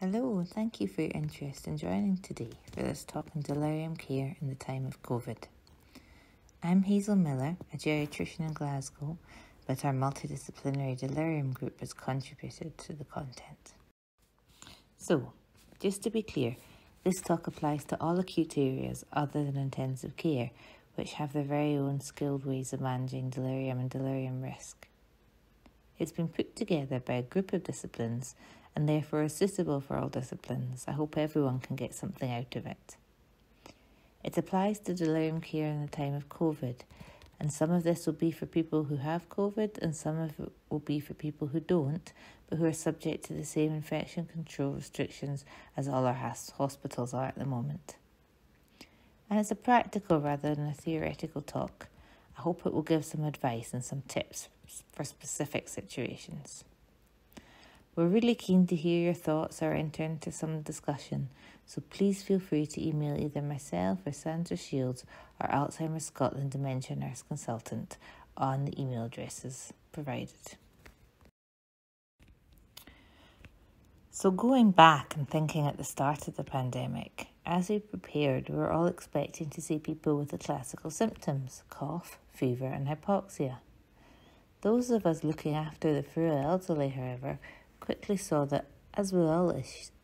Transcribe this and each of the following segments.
Hello, thank you for your interest in joining today for this talk on delirium care in the time of COVID. I'm Hazel Miller, a geriatrician in Glasgow, but our multidisciplinary delirium group has contributed to the content. So, just to be clear, this talk applies to all acute areas other than intensive care, which have their very own skilled ways of managing delirium and delirium risk. It's been put together by a group of disciplines and therefore is suitable for all disciplines. I hope everyone can get something out of it. It applies to delirium care in the time of COVID, and some of this will be for people who have COVID, and some of it will be for people who don't, but who are subject to the same infection control restrictions as all our hospitals are at the moment. And it's a practical rather than a theoretical talk. I hope it will give some advice and some tips for specific situations. We're really keen to hear your thoughts or enter into some discussion, so please feel free to email either myself or Sandra Shields or Alzheimer's Scotland Dementia Nurse Consultant on the email addresses provided. So, going back and thinking at the start of the pandemic, as we prepared, we were all expecting to see people with the classical symptoms cough, fever, and hypoxia. Those of us looking after the frail elderly, however, quickly saw that, as with all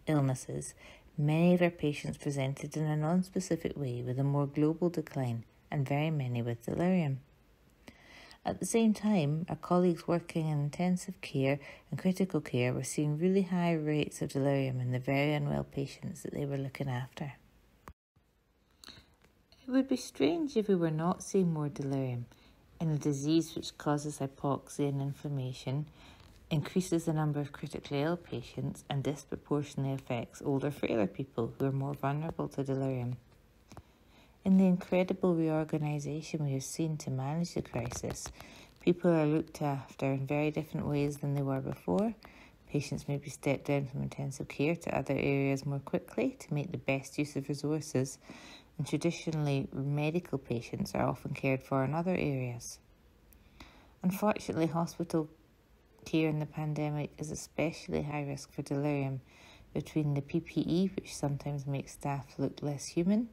illnesses, many of our patients presented in a non-specific way with a more global decline and very many with delirium. At the same time, our colleagues working in intensive care and critical care were seeing really high rates of delirium in the very unwell patients that they were looking after. It would be strange if we were not seeing more delirium in a disease which causes hypoxia and inflammation increases the number of critically ill patients and disproportionately affects older, frailer people who are more vulnerable to delirium. In the incredible reorganisation we have seen to manage the crisis, people are looked after in very different ways than they were before. Patients may be stepped down from intensive care to other areas more quickly to make the best use of resources, and traditionally, medical patients are often cared for in other areas. Unfortunately, hospital here in the pandemic is especially high risk for delirium between the PPE, which sometimes makes staff look less human,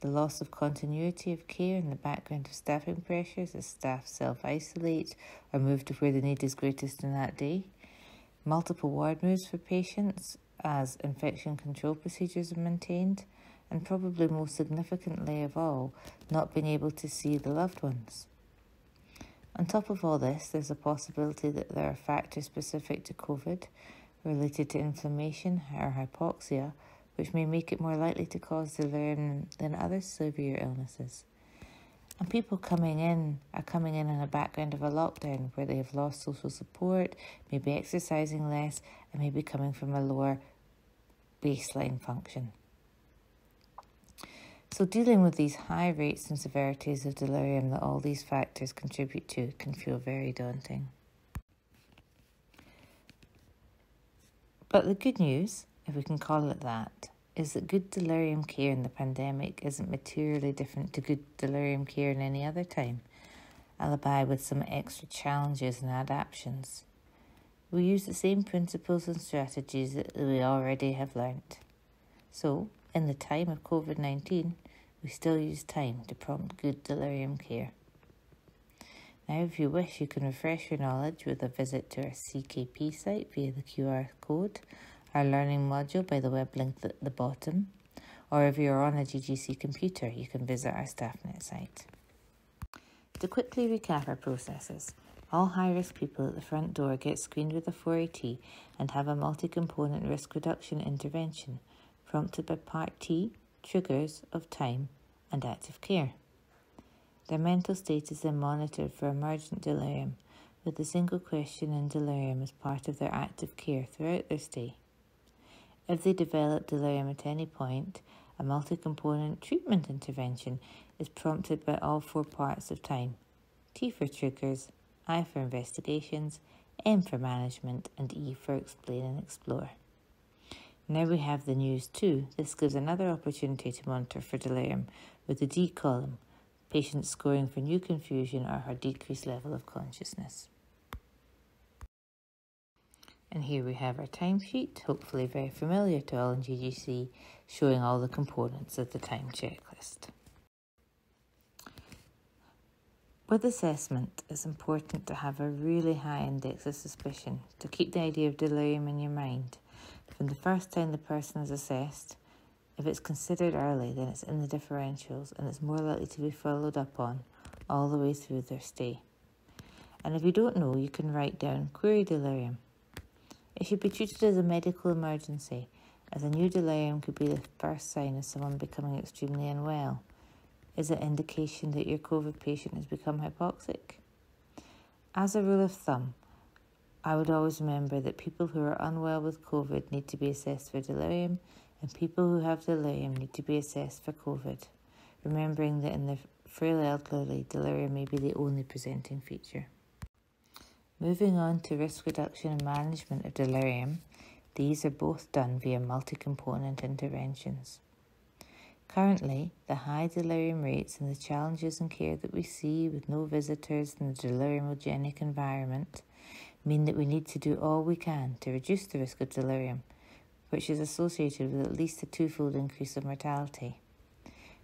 the loss of continuity of care in the background of staffing pressures as staff self isolate or move to where the need is greatest in that day, multiple ward moves for patients as infection control procedures are maintained, and probably most significantly of all, not being able to see the loved ones. On top of all this, there's a possibility that there are factors specific to COVID related to inflammation or hypoxia, which may make it more likely to cause delirium than other severe illnesses. And people coming in are coming in on a background of a lockdown where they have lost social support, maybe exercising less, and maybe coming from a lower baseline function. So, dealing with these high rates and severities of delirium that all these factors contribute to can feel very daunting. But the good news, if we can call it that, is that good delirium care in the pandemic isn't materially different to good delirium care in any other time, albeit with some extra challenges and adaptations. We use the same principles and strategies that we already have learnt. So, in the time of COVID 19, we still use time to prompt good delirium care. Now, if you wish, you can refresh your knowledge with a visit to our CKP site via the QR code, our learning module by the web link at the bottom, or if you're on a GGC computer, you can visit our StaffNet site. To quickly recap our processes, all high risk people at the front door get screened with a 4AT and have a multi component risk reduction intervention prompted by Part T triggers of time, and active care. Their mental state is then monitored for emergent delirium, with a single question in delirium as part of their active care throughout their stay. If they develop delirium at any point, a multi component treatment intervention is prompted by all four parts of time T for triggers, I for investigations, M for management, and E for explain and explore. Now we have the NEWS2. This gives another opportunity to monitor for delirium with the D column, patient scoring for new confusion or her decreased level of consciousness. And here we have our timesheet, hopefully very familiar to all in GGC, showing all the components of the time checklist. With assessment, it's important to have a really high index of suspicion to keep the idea of delirium in your mind. From the first time the person is assessed, if it's considered early, then it's in the differentials and it's more likely to be followed up on all the way through their stay. And if you don't know, you can write down query delirium. It should be treated as a medical emergency, as a new delirium could be the first sign of someone becoming extremely unwell. Is it indication that your COVID patient has become hypoxic? As a rule of thumb, I would always remember that people who are unwell with COVID need to be assessed for delirium, and people who have delirium need to be assessed for COVID, remembering that in the frail elderly, delirium may be the only presenting feature. Moving on to risk reduction and management of delirium, these are both done via multi component interventions. Currently, the high delirium rates and the challenges in care that we see with no visitors in the deliriumogenic environment mean that we need to do all we can to reduce the risk of delirium, which is associated with at least a twofold increase of mortality.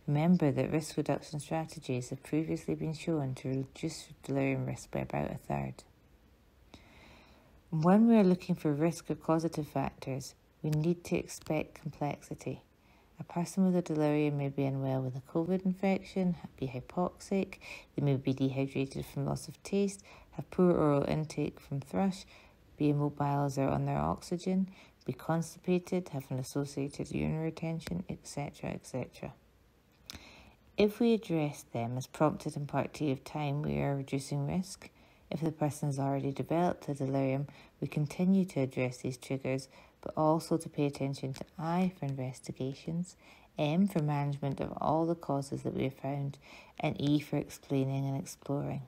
Remember that risk reduction strategies have previously been shown to reduce delirium risk by about a third. When we are looking for risk or causative factors, we need to expect complexity. A person with a delirium may be unwell with a COVID infection, be hypoxic, they may be dehydrated from loss of taste, have poor oral intake from thrush, be immobile as they're on their oxygen, be constipated, have an associated urinary retention, etc., etc. If we address them as prompted in part two of time, we are reducing risk. If the person has already developed a delirium, we continue to address these triggers but also to pay attention to I for investigations, M for management of all the causes that we have found, and E for explaining and exploring.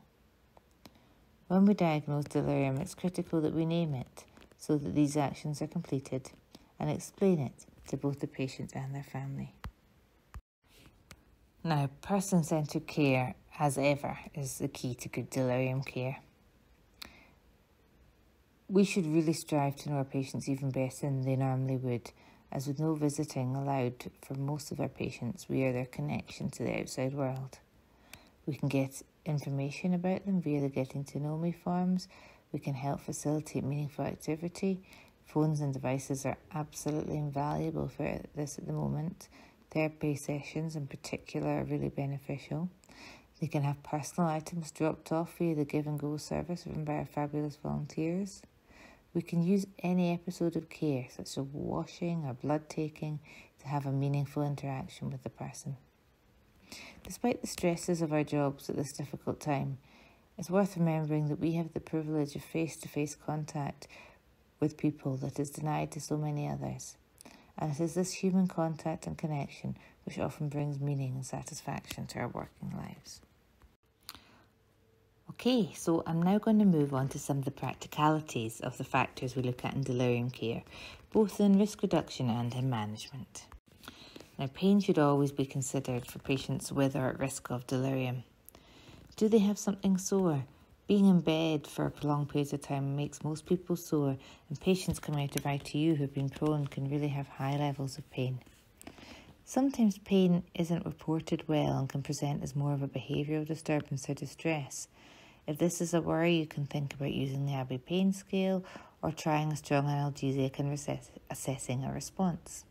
When we diagnose delirium, it's critical that we name it so that these actions are completed and explain it to both the patient and their family. Now, person centered care, as ever, is the key to good delirium care we should really strive to know our patients even better than they normally would, as with no visiting allowed for most of our patients, we are their connection to the outside world. We can get information about them via the Getting to Know Me forms. We can help facilitate meaningful activity. Phones and devices are absolutely invaluable for this at the moment. Therapy sessions, in particular, are really beneficial. They can have personal items dropped off via the Give and Go service run by our fabulous volunteers. We can use any episode of care, such as washing or blood taking, to have a meaningful interaction with the person. Despite the stresses of our jobs at this difficult time, it's worth remembering that we have the privilege of face to face contact with people that is denied to so many others. And it is this human contact and connection which often brings meaning and satisfaction to our working lives. Okay, so I'm now going to move on to some of the practicalities of the factors we look at in delirium care, both in risk reduction and in management. Pain should always be considered for patients with or at risk of delirium. Do they have something sore? Being in bed for a prolonged periods of time makes most people sore, and patients coming out of ITU who've been prone can really have high levels of pain. Sometimes pain isn't reported well and can present as more of a behavioural disturbance or distress. If this is a worry, you can think about using the Abbey Pain Scale or trying a strong analgesic and assess- assessing a response.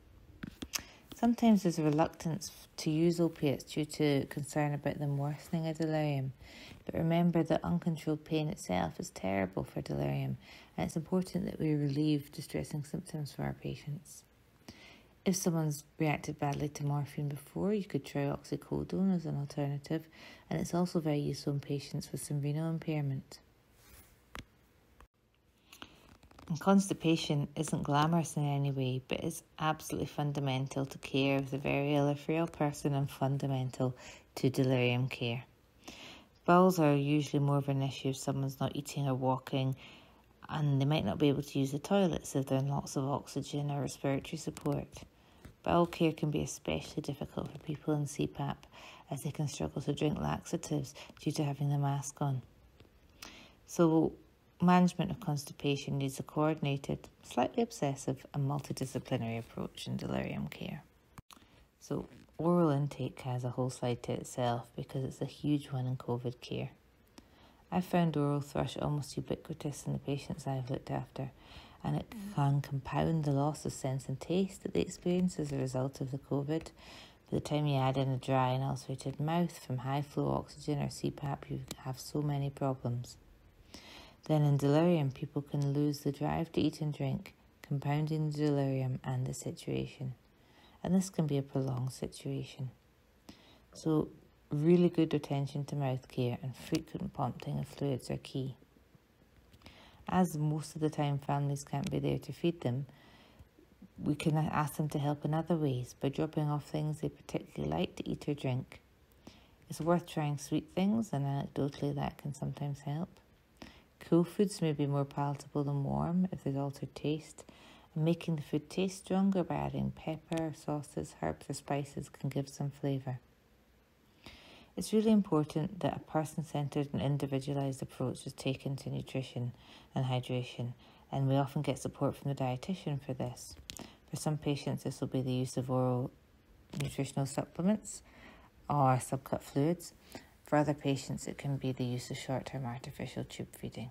Sometimes there's a reluctance to use opiates due to concern about them worsening a delirium. But remember that uncontrolled pain itself is terrible for delirium, and it's important that we relieve distressing symptoms for our patients. If someone's reacted badly to morphine before, you could try oxycodone as an alternative, and it's also very useful in patients with some renal impairment. And constipation isn't glamorous in any way, but it's absolutely fundamental to care of the very ill or frail person and fundamental to delirium care. Bowels are usually more of an issue if someone's not eating or walking, and they might not be able to use the toilets if they're in lots of oxygen or respiratory support. Bowel care can be especially difficult for people in CPAP as they can struggle to drink laxatives due to having the mask on. So, management of constipation needs a coordinated, slightly obsessive, and multidisciplinary approach in delirium care. So, oral intake has a whole slide to itself because it's a huge one in COVID care. I've found oral thrush almost ubiquitous in the patients I've looked after, and it mm. can compound the loss of sense and taste that they experience as a result of the COVID. By the time you add in a dry and ulcerated mouth from high flow oxygen or CPAP, you have so many problems. Then in delirium, people can lose the drive to eat and drink, compounding the delirium and the situation. And this can be a prolonged situation. So, really good attention to mouth care and frequent pumping of fluids are key. As most of the time families can't be there to feed them, we can ask them to help in other ways by dropping off things they particularly like to eat or drink. It's worth trying sweet things, and anecdotally, that can sometimes help. Cool foods may be more palatable than warm if there's altered taste, and making the food taste stronger by adding pepper, sauces, herbs, or spices can give some flavour. It's really important that a person centred and individualised approach is taken to nutrition and hydration, and we often get support from the dietitian for this. For some patients, this will be the use of oral nutritional supplements or subcut fluids. For other patients, it can be the use of short term artificial tube feeding.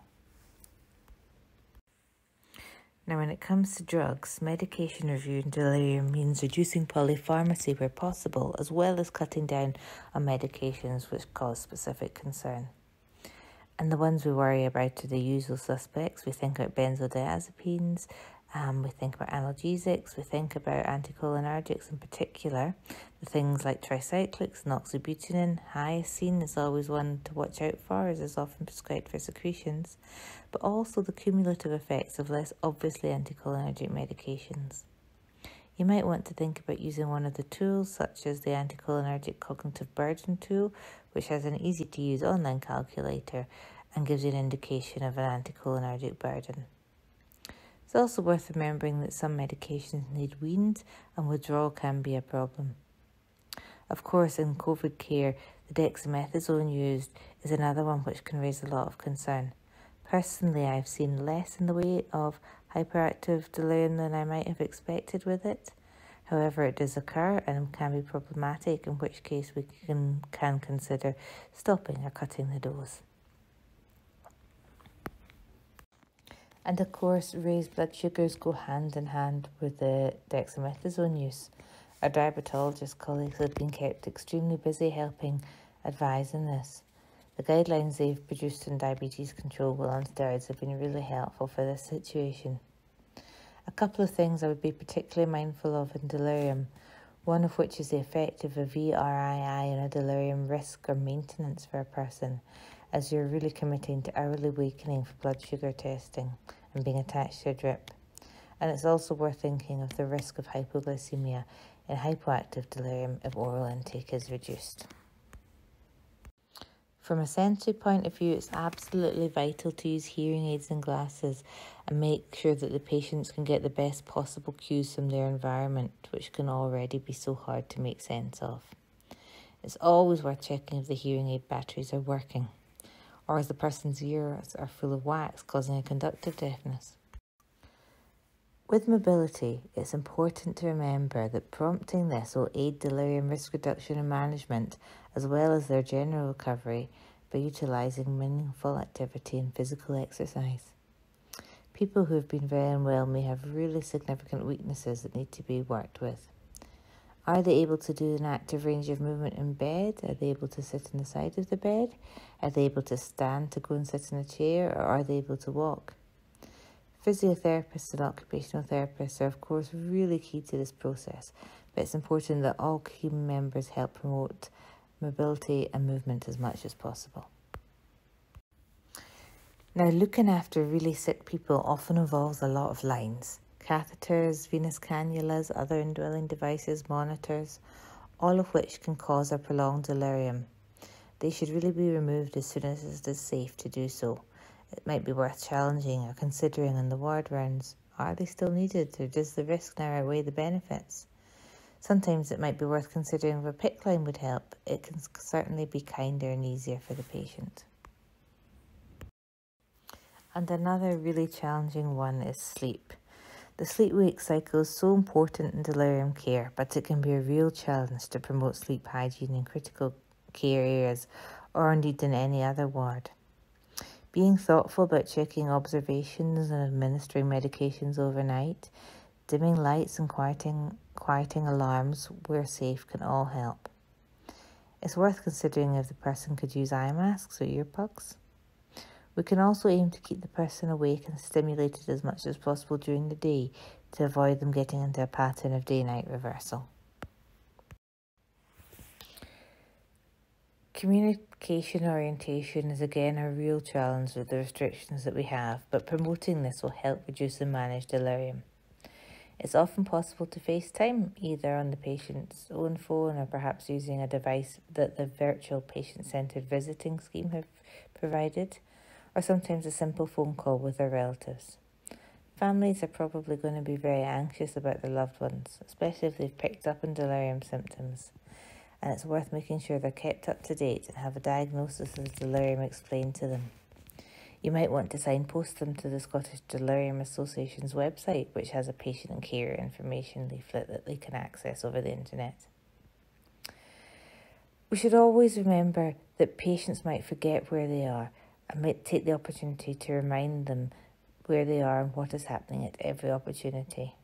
Now, when it comes to drugs, medication review in delirium means reducing polypharmacy where possible, as well as cutting down on medications which cause specific concern. And the ones we worry about are the usual suspects. We think about benzodiazepines, um, we think about analgesics, we think about anticholinergics in particular. The things like tricyclics and hyoscine is always one to watch out for as is often prescribed for secretions, but also the cumulative effects of less obviously anticholinergic medications. You might want to think about using one of the tools, such as the anticholinergic cognitive burden tool, which has an easy to use online calculator and gives you an indication of an anticholinergic burden. It's also worth remembering that some medications need weaned and withdrawal can be a problem. Of course, in COVID care, the dexamethasone used is another one which can raise a lot of concern. Personally, I've seen less in the way of hyperactive delirium than I might have expected with it. However, it does occur and can be problematic, in which case we can, can consider stopping or cutting the dose. And of course, raised blood sugars go hand in hand with the dexamethasone use. Our diabetologist colleagues have been kept extremely busy helping advise in this. The guidelines they've produced in diabetes control while on steroids have been really helpful for this situation. A couple of things I would be particularly mindful of in delirium, one of which is the effect of a VRII on a delirium risk or maintenance for a person, as you're really committing to hourly wakening for blood sugar testing and being attached to a drip. And it's also worth thinking of the risk of hypoglycemia in hypoactive delirium if oral intake is reduced. From a sensory point of view, it's absolutely vital to use hearing aids and glasses and make sure that the patients can get the best possible cues from their environment, which can already be so hard to make sense of. It's always worth checking if the hearing aid batteries are working or as the person's ears are full of wax, causing a conductive deafness. With mobility, it's important to remember that prompting this will aid delirium risk reduction and management, as well as their general recovery, by utilising meaningful activity and physical exercise. People who have been very unwell may have really significant weaknesses that need to be worked with. Are they able to do an active range of movement in bed? Are they able to sit on the side of the bed? Are they able to stand to go and sit in a chair? Or are they able to walk? Physiotherapists and occupational therapists are, of course, really key to this process, but it's important that all team members help promote mobility and movement as much as possible. Now, looking after really sick people often involves a lot of lines catheters, venous cannulas, other indwelling devices, monitors, all of which can cause a prolonged delirium. They should really be removed as soon as it is safe to do so. It might be worth challenging or considering in the ward rounds. Are they still needed, or does the risk now outweigh the benefits? Sometimes it might be worth considering if a PICC line would help. It can certainly be kinder and easier for the patient. And another really challenging one is sleep. The sleep wake cycle is so important in delirium care, but it can be a real challenge to promote sleep hygiene in critical care areas or indeed in any other ward. Being thoughtful about checking observations and administering medications overnight, dimming lights and quieting, quieting alarms where safe can all help. It's worth considering if the person could use eye masks or earplugs. We can also aim to keep the person awake and stimulated as much as possible during the day to avoid them getting into a pattern of day night reversal. Communication orientation is again a real challenge with the restrictions that we have, but promoting this will help reduce and manage delirium. It's often possible to FaceTime either on the patient's own phone or perhaps using a device that the virtual patient centred visiting scheme have provided or sometimes a simple phone call with their relatives. Families are probably going to be very anxious about their loved ones, especially if they've picked up on delirium symptoms, and it's worth making sure they're kept up to date and have a diagnosis of delirium explained to them. You might want to signpost them to the Scottish Delirium Association's website, which has a patient and care information leaflet that they can access over the internet. We should always remember that patients might forget where they are I might take the opportunity to remind them where they are and what is happening at every opportunity.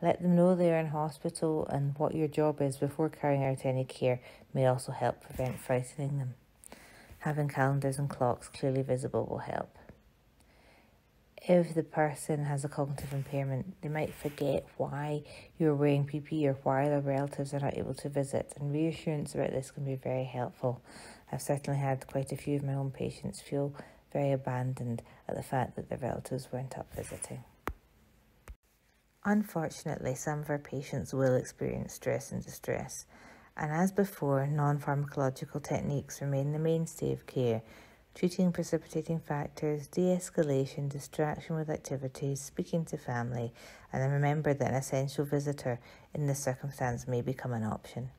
Let them know they are in hospital and what your job is before carrying out any care may also help prevent frightening them. Having calendars and clocks clearly visible will help. If the person has a cognitive impairment, they might forget why you're wearing PPE or why their relatives are not able to visit, and reassurance about this can be very helpful I've certainly had quite a few of my own patients feel very abandoned at the fact that their relatives weren't up visiting. Unfortunately, some of our patients will experience stress and distress, and as before, non pharmacological techniques remain the mainstay of care, treating precipitating factors, de escalation, distraction with activities, speaking to family, and then remember that an essential visitor in this circumstance may become an option.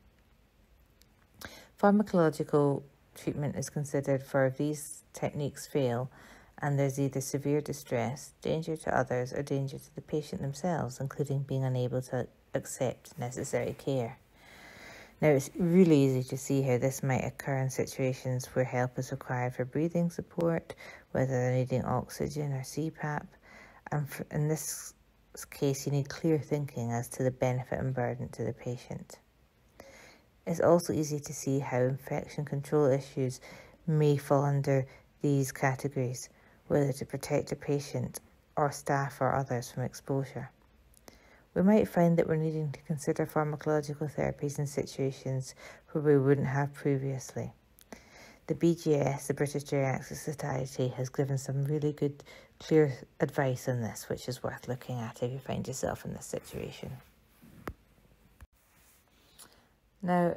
Pharmacological treatment is considered for if these techniques fail and there's either severe distress, danger to others, or danger to the patient themselves, including being unable to accept necessary care. Now, it's really easy to see how this might occur in situations where help is required for breathing support, whether they're needing oxygen or CPAP, and in this case, you need clear thinking as to the benefit and burden to the patient. It's also easy to see how infection control issues may fall under these categories, whether to protect a patient or staff or others from exposure. We might find that we're needing to consider pharmacological therapies in situations where we wouldn't have previously. The BGS, the British Geriatric Society, has given some really good, clear advice on this, which is worth looking at if you find yourself in this situation. Now,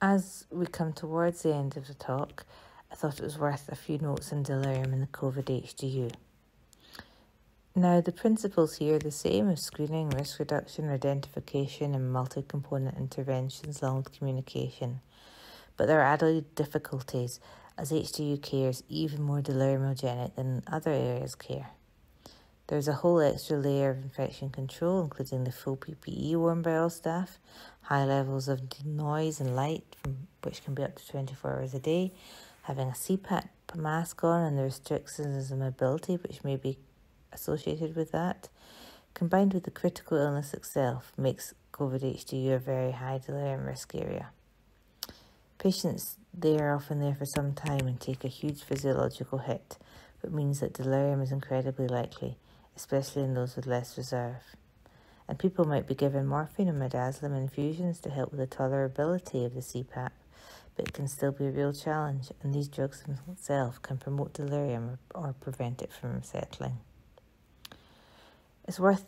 as we come towards the end of the talk, I thought it was worth a few notes on delirium in the COVID HDU. Now, the principles here are the same as screening, risk reduction, identification, and multi component interventions along with communication. But there are added difficulties as HDU care is even more deliriumogenic than other areas care. There's a whole extra layer of infection control, including the full PPE worn by all staff, high levels of noise and light, from, which can be up to 24 hours a day, having a CPAP mask on and the restrictions of mobility, which may be associated with that, combined with the critical illness itself, makes COVID HDU a very high delirium risk area. Patients they are often there for some time and take a huge physiological hit, but means that delirium is incredibly likely especially in those with less reserve. And people might be given morphine and midazolam infusions to help with the tolerability of the CPAP, but it can still be a real challenge, and these drugs themselves can promote delirium or prevent it from settling. It's worth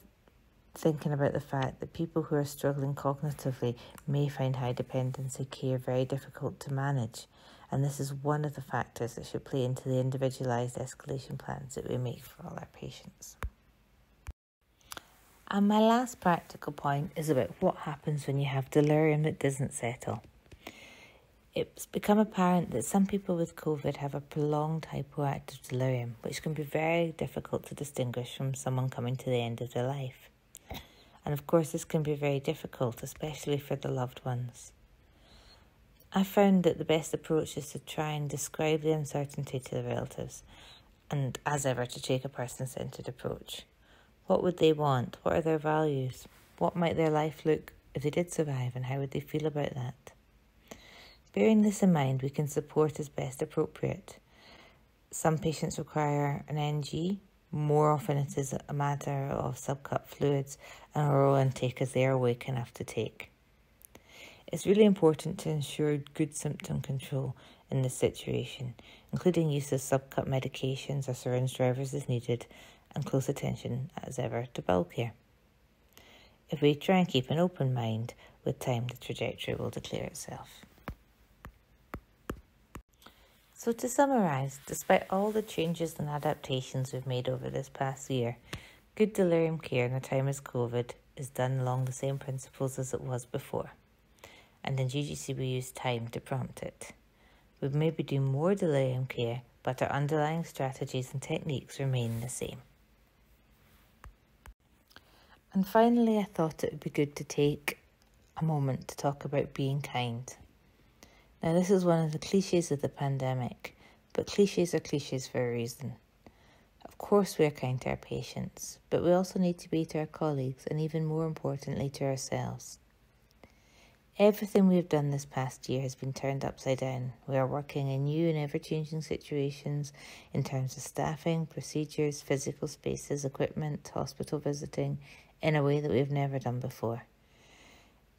thinking about the fact that people who are struggling cognitively may find high dependency care very difficult to manage, and this is one of the factors that should play into the individualised escalation plans that we make for all our patients. And my last practical point is about what happens when you have delirium that doesn't settle. It's become apparent that some people with COVID have a prolonged hypoactive delirium, which can be very difficult to distinguish from someone coming to the end of their life. And of course, this can be very difficult, especially for the loved ones. I found that the best approach is to try and describe the uncertainty to the relatives, and as ever, to take a person centered approach. What would they want? What are their values? What might their life look if they did survive, and how would they feel about that? Bearing this in mind, we can support as best appropriate. Some patients require an NG. More often, it is a matter of subcut fluids and oral intake as they are awake enough to take. It's really important to ensure good symptom control in this situation, including use of subcut medications or syringe drivers as needed, and close attention, as ever, to bulk care. If we try and keep an open mind, with time the trajectory will declare itself. So, to summarise, despite all the changes and adaptations we've made over this past year, good delirium care in a time as COVID is done along the same principles as it was before. And in GGC, we use time to prompt it. We maybe do more delirium care, but our underlying strategies and techniques remain the same. And finally, I thought it would be good to take a moment to talk about being kind. Now, this is one of the cliches of the pandemic, but cliches are cliches for a reason. Of course, we are kind to our patients, but we also need to be to our colleagues and, even more importantly, to ourselves. Everything we have done this past year has been turned upside down. We are working in new and ever changing situations in terms of staffing, procedures, physical spaces, equipment, hospital visiting in a way that we have never done before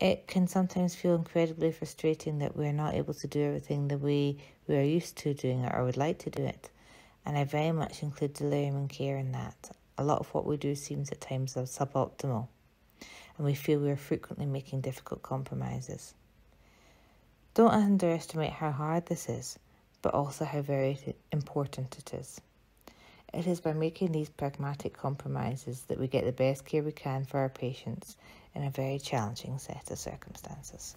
it can sometimes feel incredibly frustrating that we're not able to do everything the way we are used to doing it or would like to do it. And I very much include delirium and care in that. A lot of what we do seems at times suboptimal, and we feel we are frequently making difficult compromises. Don't underestimate how hard this is, but also how very important it is. It is by making these pragmatic compromises that we get the best care we can for our patients in a very challenging set of circumstances.